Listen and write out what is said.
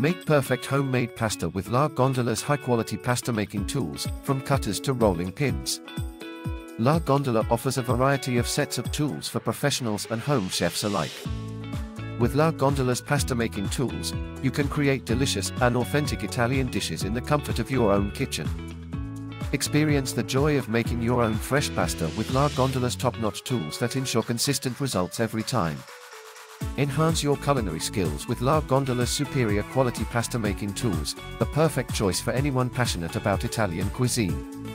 Make perfect homemade pasta with La Gondola's high-quality pasta making tools, from cutters to rolling pins. La Gondola offers a variety of sets of tools for professionals and home chefs alike. With La Gondola's pasta making tools, you can create delicious and authentic Italian dishes in the comfort of your own kitchen. Experience the joy of making your own fresh pasta with La Gondola's top-notch tools that ensure consistent results every time. Enhance your culinary skills with La Gondola's superior quality pasta making tools, the perfect choice for anyone passionate about Italian cuisine.